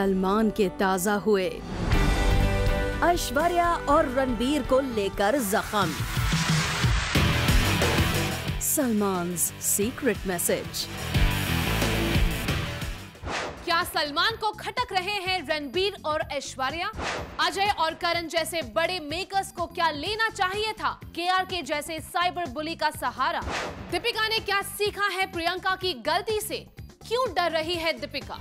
सलमान के ताज़ा हुए। ऐश्वर्या और रणबीर को लेकर जख्म। सलमान सीक्रेट मैसेज क्या सलमान को खटक रहे हैं रणबीर और ऐश्वर्या? अजय और करण जैसे बड़े मेकर्स को क्या लेना चाहिए था? केआर के जैसे साइबर बुली का सहारा। दीपिका ने क्या सीखा है प्रियंका की गलती से? क्यों डर रही है दीपिका?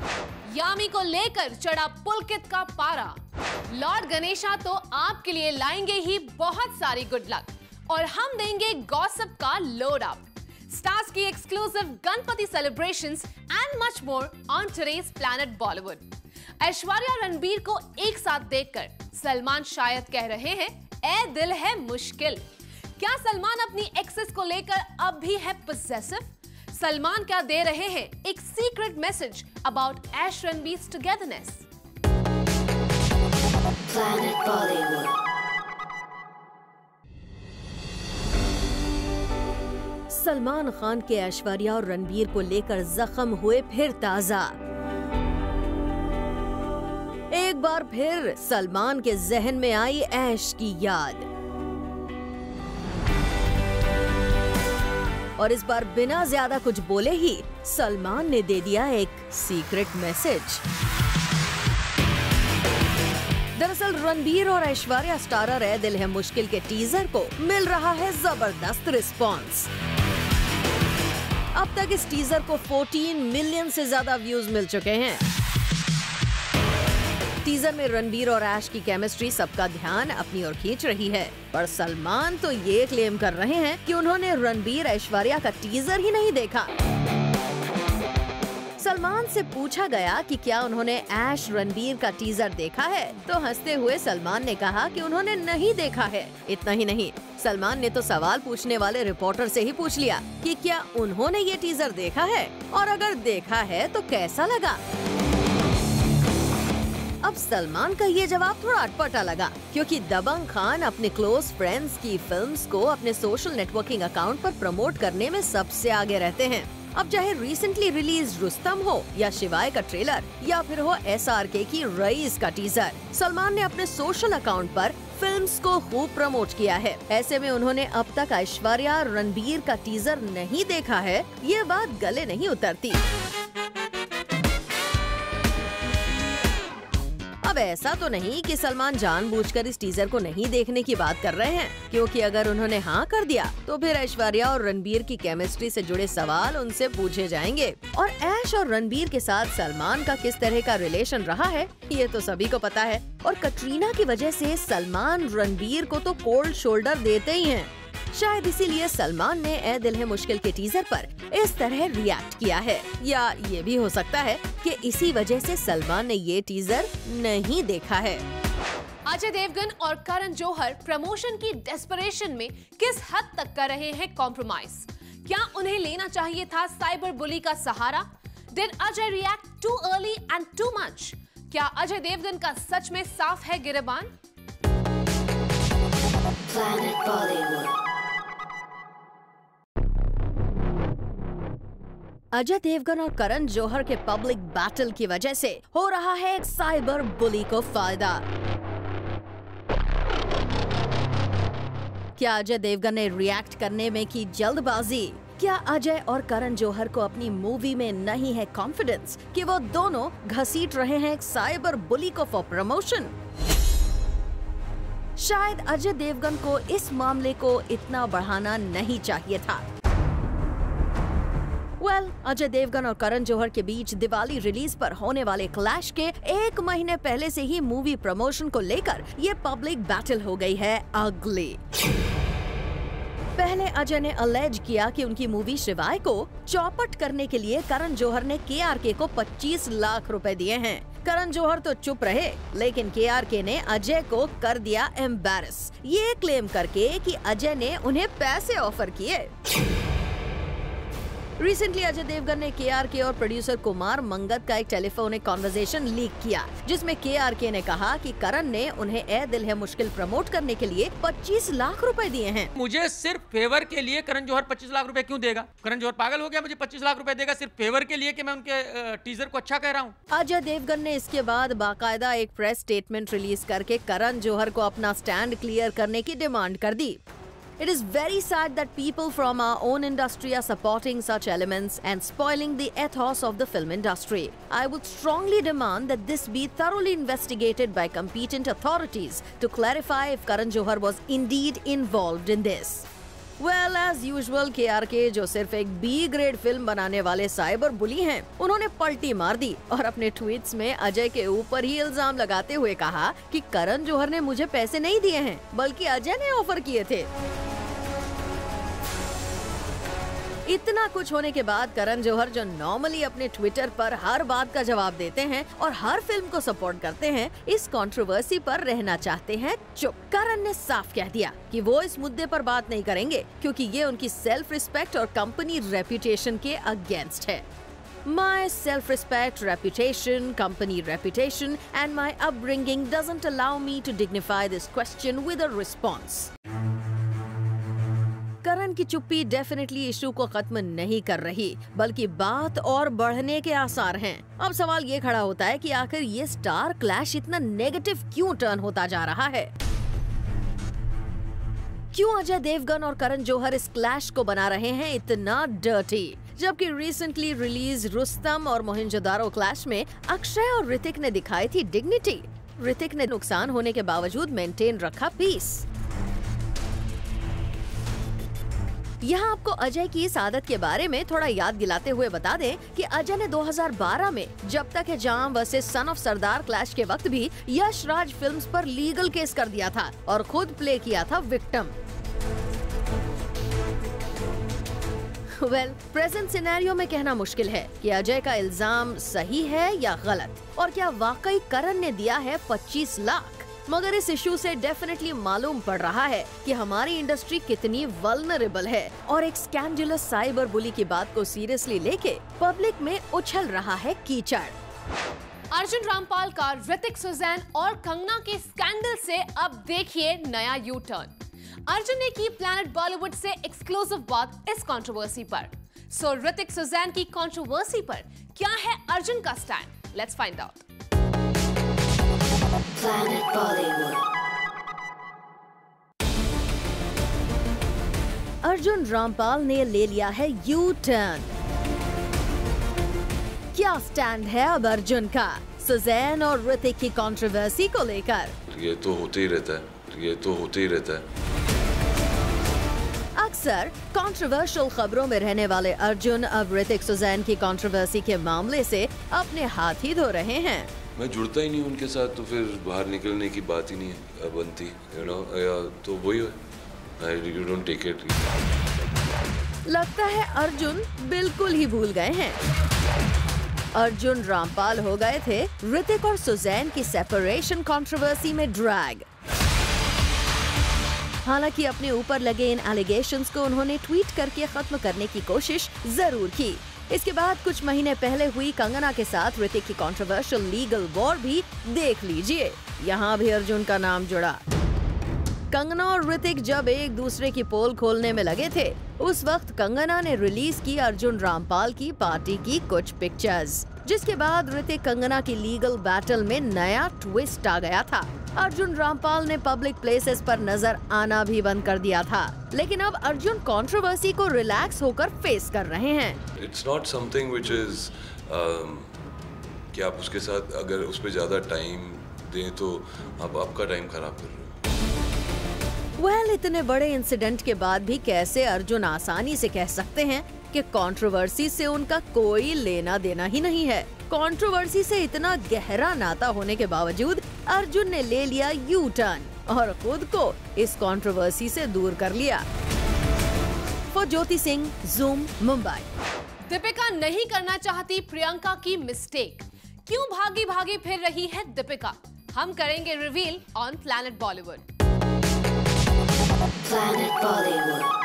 यामी को लेकर चढ़ा पुलकित का पारा। लॉर्ड गणेशा तो आपके लिए लाएँगे ही बहुत सारी गुड लक और हम देंगे गॉसिप का लोड अप स्टार्स की exclusive Ganpati celebrations and much more on today's planet Bollywood Aishwarya Ranbir को एक साथ देखकर सलमान शायद कह रहे हैं ए दिल है मुश्किल। क्या सलमान अपनी एक्सेस को लेकर अब भी है पोजेसिव सलमान क्या दे रहे हैं एक secret message about Aish Ranbir togetherness Salman Khan के ऐश्वर्या और रणबीर को लेकर जख्म हुए फिर ताज़ा। एक बार फिर सलमान के जहन में आई ऐश की याद। और इस बार बिना ज़्यादा कुछ बोले ही सलमान ने दे दिया एक सीक्रेट मैसेज दरअसल रणबीर और ऐश्वर्या स्टारर है दिल है मुश्किल के टीजर को। मिल रहा है ज़बरदस्त रिस्पांस अब तक इस टीजर को 14 मिलियन से ज़्यादा व्यूज़ मिल चुके हैं। टीजर में रणबीर और ऐश की केमिस्ट्री सबका ध्यान अपनी ओर खींच रही है। पर सलमान तो ये क्लेम कर रहे हैं कि उन्होंने रणबीर, ऐश्वर्या का टीजर ही नहीं देखा। सलमान से पूछा गया कि क्या उन्होंने ऐश, रणबीर का टीजर देखा है तो हँसते हुए सलमान ने कहा कि उन्होंने नहीं देखा है। इतना ही नहीं, सलमान ने तो सवाल पूछने वाले रिपोर्टर से ही पूछ लिया कि क्या उन्होंने ये टीजर देखा है? और अगर देखा है तो कैसा लगा? अब सलमान का ये जवाब थोड़ा अटपटा लगा, क्योंकि दबंग खान अपने क्लोज फ्रेंड्स की फिल्म्स को अपने सोशल नेटवर्किंग अकाउंट पर प्रमोट करने में सबसे आगे रहते हैं। अब चाहे रिसेंटली रिलीज़ रुस्तम हो, या शिवाय का ट्रेलर या फिर हो एस आर के की रईस का टीजर सलमान ने अपने सोशल अकाउंट पर फिल्म्स को खूब प्रमोट किया है। ऐसे में उन्होंने अब तक ऐश्वर्या रणबीर का टीजर नहीं देखा है, ये बात गले नहीं उतरती। ऐसा तो नहीं कि सलमान जानबूझकर इस टीजर को नहीं देखने की बात कर रहे हैं। क्योंकि अगर उन्होंने हाँ कर दिया तो फिर ऐश्वर्या और रणबीर की केमिस्ट्री से जुड़े सवाल उनसे पूछे जाएँगे। और ऐश और रणबीर के साथ सलमान का किस तरह का रिलेशन रहा है, ये तो सभी को पता है। और कटरीना की वजह से सलमान रणबीर को तो कोल्ड शोल्डर देते ही हैं। शायद इसीलिए सलमान ने ए दिल है मुश्किल के टीजर पर इस तरह रिएक्ट किया है। या ये भी हो सकता है कि इसी वजह से सलमान ने ये टीजर नहीं देखा है। अजय देवगन और करण जौहर प्रमोशन की डेस्परेशन में किस हद तक कर रहे हैं कॉम्प्रोमाइज क्या उन्हें लेना चाहिए था साइबर बुली का सहारा? Did Ajay react too early and too much क्या अजय देवगन का सच में साफ़ है गिरबान? अजय देवगन और करण जौहर के पब्लिक बैटल की वजह से हो रहा है एक साइबर बुली को फ़ायदा। क्या अजय देवगन ने रिएक्ट करने में की जल्दबाजी? क्या अजय और करण जौहर को अपनी मूवी में नहीं है कॉन्फिडेंस कि वो दोनों घसीट रहे हैं एक साइबर बुली को फॉर प्रमोशन शायद अजय देवगन को इस मामले को इतना बढ़ाना नहीं चाहिए था। वेल well, अजय देवगन और करण जौहर के बीच दिवाली रिलीज़ पर होने वाले क्लैश के एक महीने पहले से ही मूवी प्रमोशन को लेकर ये पब्लिक बैटल हो गई है अगली। पहले अजय ने अलेज किया कि उनकी मूवी शिवाय को चौपट करने के लिए करण जौहर ने के आर के को 25 लाख रुपए दिए हैं। करण जौहर तो चुप रहे लेकिन के आर के ने अजय को कर दिया एम्बेरस ये क्लेम करके कि अजय ने उन्हें पैसे ऑफ़र किए। रिसेंटली अजय देवगन ने के आर के और प्रोड्यूसर कुमार मंगत का एक टेलीफोनिक कॉन्वर्जेशन लीक किया जिसमें के आर के ने कहा कि करण ने उन्हें ए दिल है मुश्किल प्रमोट करने के लिए 25 लाख रुपए दिए हैं। मुझे सिर्फ़ फेवर के लिए करण जौहर 25 लाख रुपए क्यों देगा? करण जौहर पागल हो गया मुझे 25 लाख रुपए देगा सिर्फ़ फेवर के लिए कि मैं उनके टीजर को अच्छा कह रहा हूँ। अजय देवगन ने इसके बाद बाकायदा एक प्रेस स्टेटमेंट रिलीज़ करके करण जौहर को अपना स्टैंड क्लियर करने की डिमांड कर दी। It is very sad that people from our own industry are supporting such elements and spoiling the ethos of the film industry. I would strongly demand that this be thoroughly investigated by competent authorities to clarify if Karan Johar was indeed involved in this. Well as usual K R K जो सिर्फ एक B grade film बनाने वाले cyber bully हैं, उन्होंने पलटी मार दी और अपने ट्वीट्स में अजय के ऊपर ही इल्जाम लगाते हुए कहा कि करण जौहर ने मुझे पैसे नहीं दिए हैं बल्कि अजय ने ऑफर किए थे इतना कुछ होने के बाद करण जौहर जो नॉर्मली अपने ट्विटर पर हर बात का जवाब देते हैं और हर फ़िल्म को सपोर्ट करते हैं इस कंट्रोवर्सी पर रहना चाहते हैं चुप करण ने साफ़ कह दिया कि वो इस मुद्दे पर बात नहीं करेंगे क्योंकि ये उनकी सेल्फ रिस्पेक्ट और कंपनी रेपुटेशन के अगेंस्ट है My self-respect, reputation, company reputation and my upbringing doesn't allow me to dignify this question with a response. Karan की चुप्पी डेफिनेटली इशू को खत्म नहीं कर रही, बल्कि बात और बढ़ने के आसार हैं। अब सवाल ये खड़ा होता है कि आखिर ये स्टार क्लैश इतना नेगेटिव क्यों टर्न होता जा रहा है? क्यों अजय देवगन और करण जौहर इस क्लैश को बना रहे हैं इतना डर्टी जबकि रिसेंटली रिलीज़ रुस्तम और मोहिंजोदारो क्लैश में अक्षय और ऋतिक ने दिखाई थी डिग्निटी ऋतिक ने नुकसान होने के बावजूद मेंटेन रखा पीस यहाँ आपको अजय की इस आदत के बारे में थोड़ा याद दिलाते हुए बता दें कि अजय ने 2012 में Jab Tak Hai Jaan versus son of Sardaar clash के वक्त भी यश राज फ़िल्म पर लीगल केस कर दिया था और खुद प्ले किया था विक्टम। वेल प्रेजेंट सिनेरियो में कहना मुश्किल है कि अजय का इल्ज़ाम सही है या गलत? और क्या वाकई करण ने दिया है 25 लाख? मगर इस इशू से डेफिनेटली मालूम पड़ रहा है कि हमारी इंडस्ट्री कितनी वल्नरेबल है। और एक स्कैंडुलस साइबर बुली की बात को सीरियसली लेके पब्लिक में उछल रहा है कीचड़। अर्जुन रामपाल का ऋतिक सुजैन और कंगना के स्कैंडल से अब देखिए नया यू टर्न अर्जुन ने की प्लैनेट बॉलीवुड से एक्सक्लूसिव बात इस कंट्रोवर्सी पर। सो ऋतिक सुजैन की कंट्रोवर्सी पर क्या है अर्जुन का stand let's find out Planet Bollywood. Arjun Rampal ने ले लिया है यू टर्न क्या स्टैंड है अब अर्जुन का? सुजैन और ऋतिक की कंट्रोवर्सी को लेकर. ये तो होते ही रहता है. ये तो होते ही रहता है. अक्सर कंट्रोवर्शियल खबरों में रहने वाले अर्जुन अब ऋतिक सुजैन की कंट्रोवर्सी के मामले से अपने हाथ ही धो रहे हैं। मैं जुड़ता ही नहीं उनके साथ तो फिर बाहर निकलने की बात ही नहीं बनती यू नो या तो वही है। यू डोंट टेक इट लगता है अर्जुन बिल्कुल ही भूल गए हैं। अर्जुन रामपाल हो गए थे ऋतिक और सुजैन की सेपरेशन कंट्रोवर्सी में ड्रैग हालाँकि अपने ऊपर लगे इन एलिगेशंस को उन्होंने ट्वीट करके खत्म करने की कोशिश ज़रूर की। इसके बाद कुछ महीने पहले हुई कंगना के साथ ऋतिक की कंट्रोवर्शियल लीगल वॉर भी देख लीजिए। यहाँ भी अर्जुन का नाम जुड़ा। कंगना और ऋतिक जब एक दूसरे की पोल खोलने में लगे थे, उस वक्त कंगना ने रिलीज़ की अर्जुन रामपाल की पार्टी की कुछ पिक्चर्स जिसके बाद ऋतिक कंगना की लीगल बैटल में नया ट्विस्ट आ गया था। अर्जुन रामपाल ने पब्लिक प्लेसेस पर नज़र आना भी बंद कर दिया था। लेकिन अब अर्जुन कंट्रोवर्सी को रिलैक्स होकर फेस कर रहे हैं। It's not something which is कि आप उसके साथ अगर उस पर ज़्यादा टाइम दें तो आप आपका टाइम खराब कर रहे हो। वेल well, इतने बड़े इंसिडेंट के बाद भी कैसे अर्जुन आसानी से कह सकते हैं? कि कंट्रोवर्सी से उनका कोई लेना देना ही नहीं है। कंट्रोवर्सी से इतना गहरा नाता होने के बावजूद अर्जुन ने ले लिया यू टर्न और खुद को इस कंट्रोवर्सी से दूर कर लिया। फॉर ज्योति सिंह जूम मुंबई दीपिका नहीं करना चाहती प्रियंका की मिस्टेक क्यों भागी भागी फिर रही है दीपिका? हम करेंगे reveal on planet Bollywood Planet Bollywood.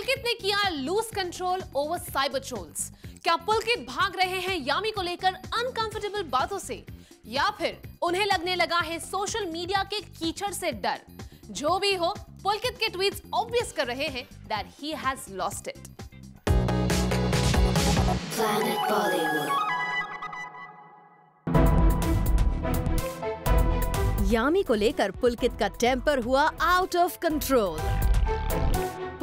Pulkit ने किया lose control over cyber trolls क्या पुलकित भाग रहे हैं यामी को लेकर अनकंफर्टेबल बातों से? या फिर उन्हें लगने लगा है सोशल मीडिया के कीचड़ से डर? जो भी हो पुलकित के ट्वीट्स ऑब्वियस कर रहे हैं that he has lost it Yami को लेकर पुलकित का टेम्पर हुआ आउट ऑफ़ कंट्रोल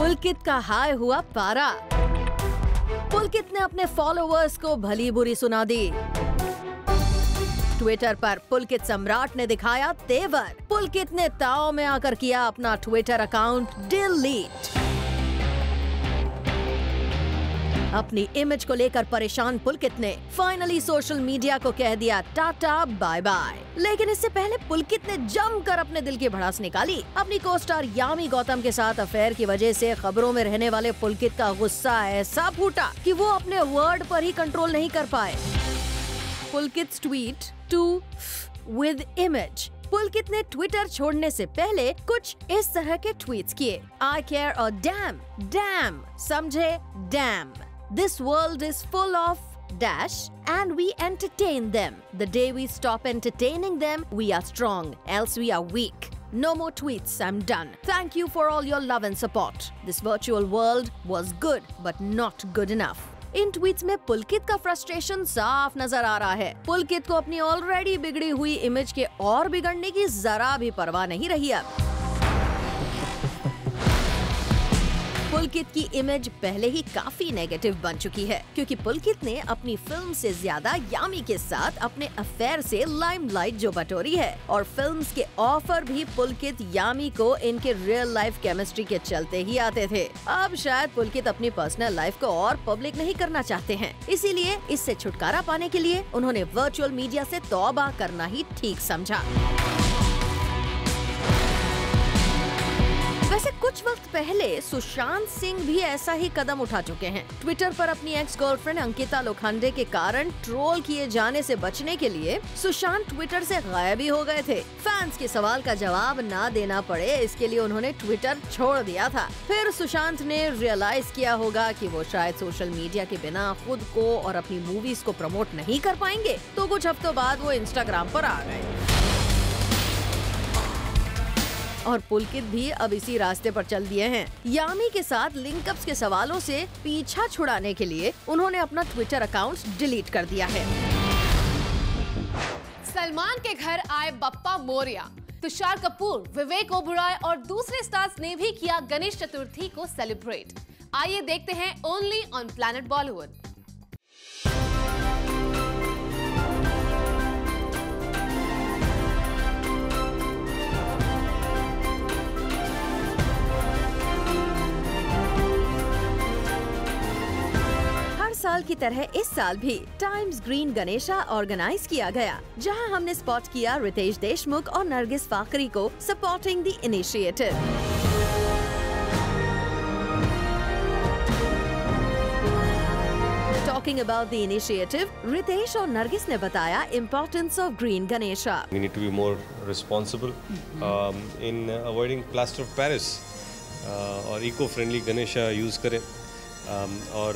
पुलकित का हाय हुआ पारा। पुलकित ने अपने फॉलोअर्स को भली बुरी सुना दी। ट्विटर पर पुलकित सम्राट ने दिखाया तेवर। पुलकित ने ताओ में आकर किया अपना ट्विटर अकाउंट डिलीट अपनी इमेज को लेकर परेशान पुलकित ने फाइनली सोशल मीडिया को कह दिया, टाटा बाय बाय लेकिन इससे पहले पुलकित ने जमकर अपने दिल की भड़ास निकाली। अपनी को स्टार यामी गौतम के साथ अफेयर की वजह से खबरों में रहने वाले पुलकित का गुस्सा ऐसा फूटा कि वो अपने वर्ड पर ही कंट्रोल नहीं कर पाए। Pulkit tweet to with image Pulkit ने ट्विटर छोड़ने से पहले कुछ इस तरह के ट्वीट्स किए। आई केयर और डैम डैम समझे damn This world is full of dash and we entertain them. The day we stop entertaining them, we are strong, else we are weak. No more tweets, I'm done. Thank you for all your love and support. This virtual world was good, but not good enough. इन tweets में पुलकित का frustration साफ नजर आ रहा है पुलकित को अपनी already बिगड़ी हुई इमेज के और बिगड़ने की जरा भी परवाह नहीं रही अब पुलकित की इमेज पहले ही काफ़ी नेगेटिव बन चुकी है, क्योंकि पुलकित ने अपनी फ़िल्म से ज़्यादा यामी के साथ अपने अफेयर से लाइमलाइट जो बटोरी है, और फिल्म्स के ऑफ़र भी पुलकित यामी को इनके रियल लाइफ केमिस्ट्री के चलते ही आते थे। अब शायद पुलकित अपनी पर्सनल लाइफ को और पब्लिक नहीं करना चाहते हैं। इसीलिए इससे छुटकारा पाने के लिए उन्होंने वर्चुअल मीडिया से तौबा करना ही ठीक समझा। वैसे कुछ वक्त पहले सुशांत सिंह भी ऐसा ही कदम उठा चुके हैं। ट्विटर पर अपनी एक्स गर्लफ्रेंड अंकिता लोखंडे के कारण ट्रोल किए जाने से बचने के लिए सुशांत ट्विटर से गायब ही हो गए थे। फैंस के सवाल का जवाब ना देना पड़े, इसके लिए उन्होंने ट्विटर छोड़ दिया था। फिर सुशांत ने रियलाइज़ किया होगा कि वो शायद सोशल मीडिया के बिना खुद को और अपनी मूवीज़ को प्रमोट नहीं कर पाएँगे। तो कुछ हफ्तों बाद वो इंस्टाग्राम पर आ गए। और पुलकित भी अब इसी रास्ते पर चल दिए हैं। यामी के साथ लिंकअप्स के सवालों से पीछा छुड़ाने के लिए उन्होंने अपना ट्विटर अकाउंट डिलीट कर दिया है। सलमान के घर आए बप्पा मोरिया। तुषार कपूर, विवेक ओबराय और दूसरे स्टार्स ने भी किया गणेश चतुर्थी को सेलिब्रेट आइए देखते हैं ओनली ऑन प्लैनेट बॉलीवुड साल की तरह इस साल भी टाइम्स ग्रीन गणेशा ऑर्गेनाइज किया गया जहाँ हमने स्पॉट किया रितेश देशमुख और नरगिस फाकरी को supporting the initiative Talking about the initiative, Ritesh और नरगिस ने बताया importance of green Ganesha. We need to be more responsible um, in uh, avoiding plaster of Paris uh, और eco-friendly Ganesha use करें um, और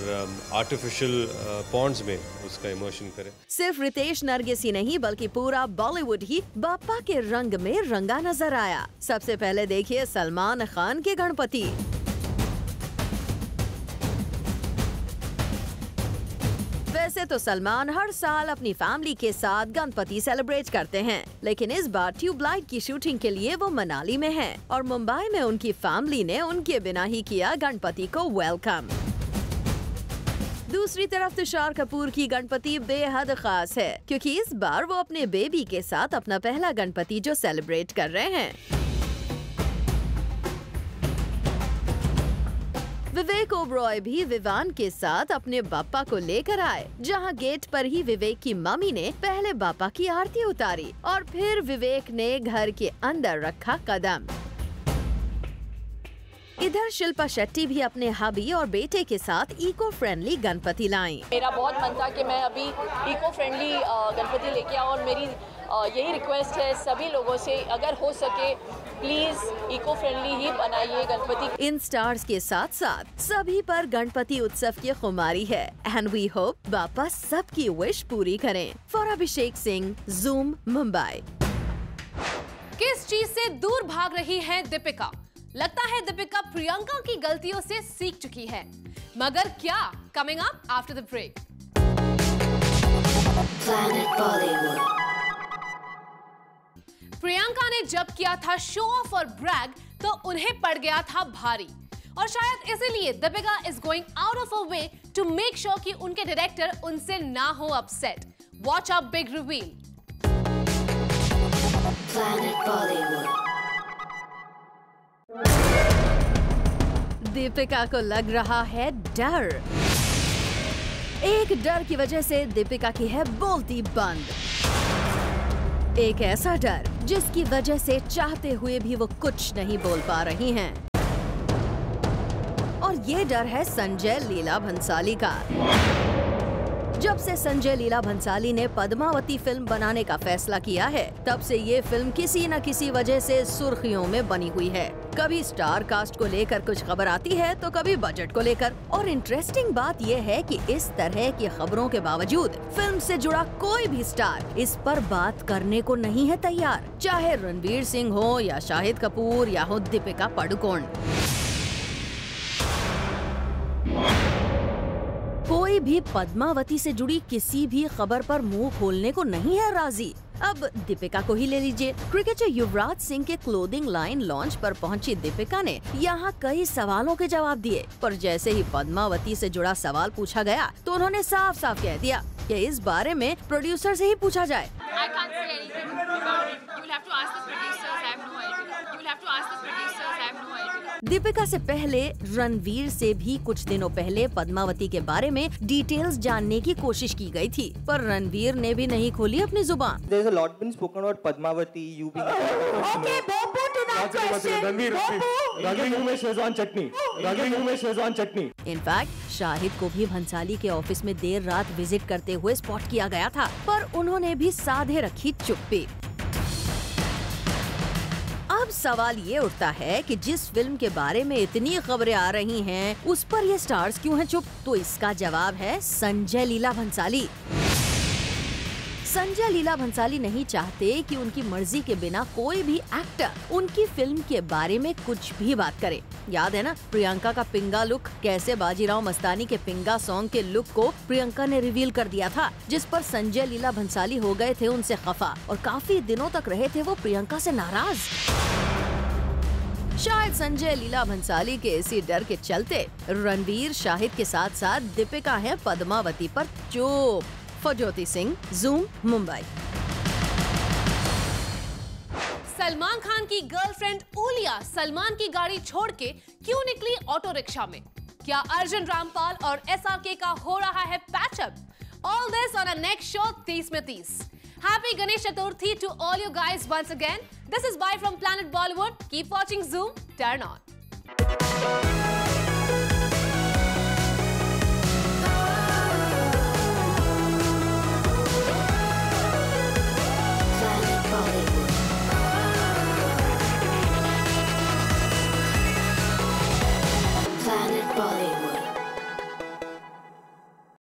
artificial artificial uh, में उसका immersion करें। सिर्फ़ रितेश नरगिस ही नहीं बल्कि पूरा बॉलीवुड ही बापा के रंग में रंगा नज़र आया। सबसे पहले देखिए सलमान खान के गणपति। वैसे तो सलमान हर साल अपनी फैमिली के साथ गणपति सेलिब्रेट करते हैं लेकिन इस बार ट्यूबलाइट की शूटिंग के लिए वो मनाली में हैं और मुंबई में उनकी फैमिली ने उनके बिना ही किया गणपति को वेलकम दूसरी तरफ़ तुषार कपूर की गणपति बेहद खास है, क्योंकि इस बार वो अपने बेबी के साथ अपना पहला गणपति जो सेलिब्रेट कर रहे हैं। विवेक ओब्रॉय भी विवान के साथ अपने बापा को लेकर आए, जहाँ गेट पर ही विवेक की मम्मी ने पहले बापा की आरती उतारी, और फिर विवेक ने घर के अंदर रखा कदम। इधर शिल्पा शेट्टी भी अपने हबी और बेटे के साथ इको फ्रेंडली गणपति लाई मेरा बहुत मन था कि मैं अभी इको फ्रेंडली गणपति लेके आऊँ और मेरी यही रिक्वेस्ट है सभी लोगों से अगर हो सके प्लीज़ इको फ्रेंडली ही बनाइए गणपति। इन स्टार्स के साथ साथ सभी पर गणपति उत्सव की खुमारी है एंड वी होप बापा सबकी विश पूरी करें। फॉर अभिषेक सिंह जूम मुंबई किस चीज़ से दूर भाग रही है दीपिका? लगता है दीपिका प्रियंका की गलतियों से सीख चुकी है। मगर क्या coming up after the break Priyanka ने जब किया था शो ऑफ़ और ब्रैग तो उन्हें पड़ गया था भारी। और शायद इसीलिए Deepika is going out of a way to make sure कि उनके डायरेक्टर उनसे ना हो upset watch a big reveal Planet Bollywood. Deepika को लग रहा है डर। एक डर की वजह से दीपिका की है बोलती बंद। एक ऐसा डर, जिसकी वजह से चाहते हुए भी वो कुछ नहीं बोल पा रही हैं। और ये डर है संजय लीला भंसाली का। जब से संजय लीला भंसाली ने पद्मावती फ़िल्म बनाने का फैसला किया है, तब से ये फ़िल्म किसी न किसी वजह से सुर्खियों में बनी हुई है। कभी स्टार कास्ट को लेकर कुछ खबर आती है तो कभी बजट को लेकर। और इंटरेस्टिंग बात यह है कि इस तरह की खबरों के बावजूद फ़िल्म से जुड़ा कोई भी स्टार इस पर बात करने को नहीं है तैयार, चाहे रणवीर सिंह हो या शाहिद कपूर या हो दीपिका पाडुकोण भी पद्मावती से जुड़ी किसी भी खबर पर मुँह खोलने को नहीं है राज़ी। अब दीपिका को ही ले लीजिए। क्रिकेटर युवराज सिंह के क्लोथिंग लाइन लॉन्च पर पहुँची दीपिका ने यहाँ कई सवालों के जवाब दिए। पर जैसे ही पद्मावती से जुड़ा सवाल पूछा गया तो उन्होंने साफ़ साफ़ कह दिया कि इस बारे में प्रोड्यूसर से ही पूछा जाए। दीपिका से पहले रणवीर से भी कुछ दिनों पहले पद्मावती के बारे में डिटेल्स जानने की कोशिश की गई थी पर रणवीर ने भी नहीं खोली अपनी ज़ुबान। शेजवान चटनी. में। शेजवान चटनी. इनफैक्ट शाहिद को भी भंसाली के ऑफ़िस में देर रात विज़िट करते हुए स्पॉट किया गया था पर उन्होंने भी साधे रखी चुप्पी। सवाल ये उठता है कि जिस फ़िल्म के बारे में इतनी खबरें आ रही हैं, उस पर ये स्टार्स क्यों हैं चुप? तो इसका जवाब है संजय लीला भंसाली। संजय लीला भंसाली नहीं चाहते कि उनकी मर्ज़ी के बिना कोई भी एक्टर उनकी फ़िल्म के बारे में कुछ भी बात करे। याद है ना प्रियंका का पिंगा लुक कैसे बाजीराव मस्तानी के पिंगा सॉन्ग के लुक को प्रियंका ने रिवील कर दिया था जिस पर संजय लीला भंसाली हो गए थे उनसे खफा और काफ़ी दिनों तक रहे थे वो प्रियंका से नाराज़। शायद संजय लीला भंसाली के इसी डर के चलते रणवीर शाहिद के साथ साथ दीपिका है पद्मावती पर चुप। फजोती सिंह जूम मुंबई। सलमान खान की गर्लफ्रेंड ओलिया सलमान की गाड़ी छोड़ के क्यों निकली ऑटो रिक्शा में? क्या अर्जुन रामपाल और एसआरके का हो रहा है patch up? All this on next show 30 में Happy Ganesh Chaturthi to all you guys once again. This is Bye from Planet Bollywood. Keep watching Zoom. Turn on. Bollywood.